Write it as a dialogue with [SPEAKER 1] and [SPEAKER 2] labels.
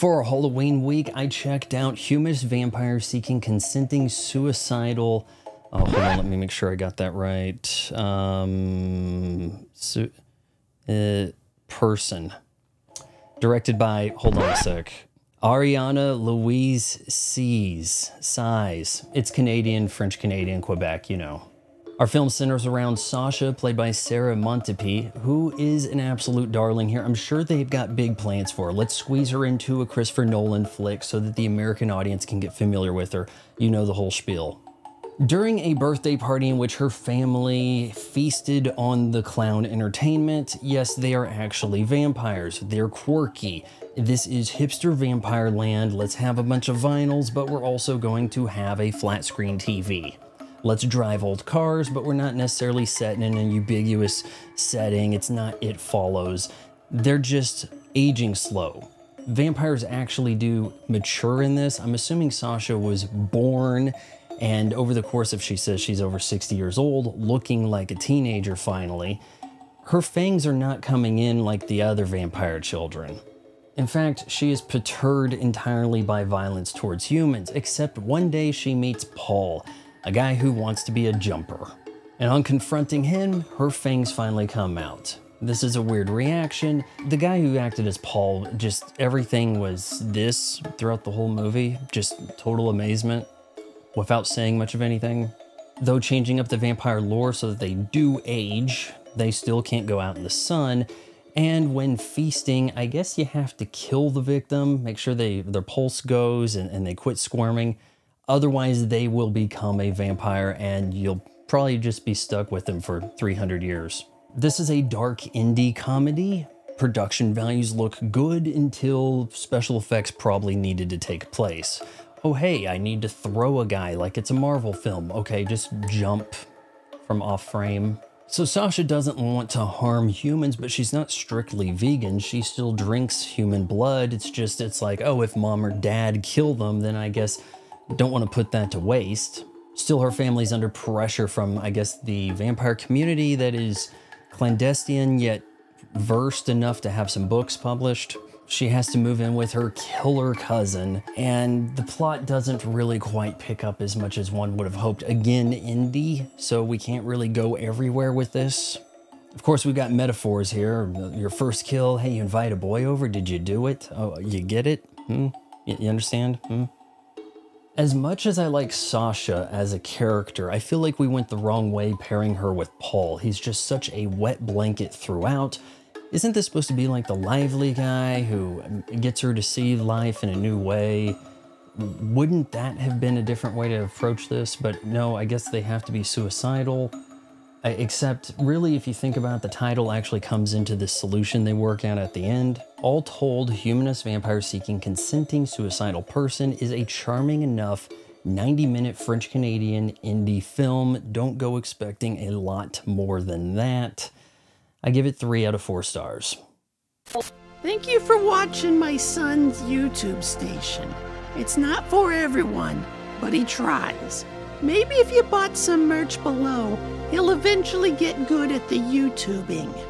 [SPEAKER 1] For Halloween week, I checked out Humus Vampire Seeking Consenting Suicidal. Oh, hold on, let me make sure I got that right. Um, su- uh, person. Directed by, hold on a sec, Ariana Louise Sees. Size. It's Canadian, French Canadian, Quebec, you know. Our film centers around Sasha, played by Sara Montpetit, who is an absolute darling here. I'm sure they've got big plans for her. Let's squeeze her into a Christopher Nolan flick so that the American audience can get familiar with her. You know the whole spiel. During a birthday party in which her family feasted on the clown entertainment, yes, they are actually vampires. They're quirky. This is hipster vampire land. Let's have a bunch of vinyls, but we're also going to have a flat screen TV. Let's drive old cars, but we're not necessarily set in an ambiguous setting. It's not It Follows. They're just aging slow. Vampires actually do mature in this. I'm assuming Sasha was born and over the course of, she says she's over 60 years old, looking like a teenager finally, her fangs are not coming in like the other vampire children. In fact, she is perturbed entirely by violence towards humans, except one day she meets Paul, a guy who wants to be a jumper. And on confronting him, her fangs finally come out. This is a weird reaction. The guy who acted as Paul, just everything was this throughout the whole movie, just total amazement without saying much of anything. Though changing up the vampire lore so that they do age, they still can't go out in the sun. And when feasting, I guess you have to kill the victim, make sure they their pulse goes and, and they quit squirming. Otherwise, they will become a vampire and you'll probably just be stuck with them for 300 years. This is a dark indie comedy. Production values look good until special effects probably needed to take place oh hey, I need to throw a guy like it's a Marvel film. Okay, just jump from off frame. So Sasha doesn't want to harm humans, but she's not strictly vegan. She still drinks human blood. It's just, it's like, oh, if mom or dad kill them, then I guess don't want to put that to waste. Still, her family's under pressure from, I guess, the vampire community that is clandestine yet versed enough to have some books published she has to move in with her killer cousin, and the plot doesn't really quite pick up as much as one would have hoped. Again, indie, so we can't really go everywhere with this. Of course, we've got metaphors here. Your first kill, hey, you invite a boy over, did you do it? Oh, you get it? Hmm? You understand? Hmm? As much as I like Sasha as a character, I feel like we went the wrong way pairing her with Paul. He's just such a wet blanket throughout. Isn't this supposed to be like the lively guy who um, gets her to see life in a new way? Wouldn't that have been a different way to approach this? But no, I guess they have to be suicidal. Except, really, if you think about it, the title actually comes into the solution they work out at the end. All told, Humanist Vampire Seeking Consenting Suicidal Person is a charming enough 90 minute French Canadian indie film. Don't go expecting a lot more than that. I give it 3 out of 4 stars.
[SPEAKER 2] Thank you for watching my son's YouTube station. It's not for everyone, but he tries. Maybe if you bought some merch below, he'll eventually get good at the YouTubing.